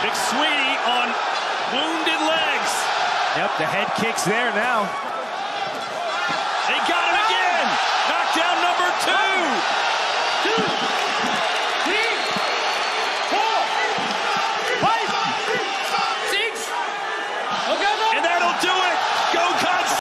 McSweeney on wounded legs. Yep, the head kick's there now. They got him again. Knockdown number two. Two, three, four, five, six. And that'll do.